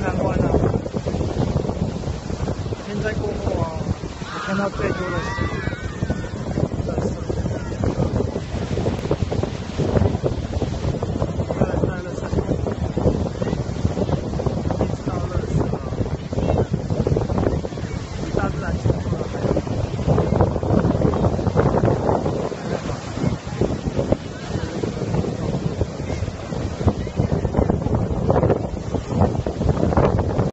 现在过来了现在过后啊我看到最多的是这是这两个这个在这下面到了这个大自然界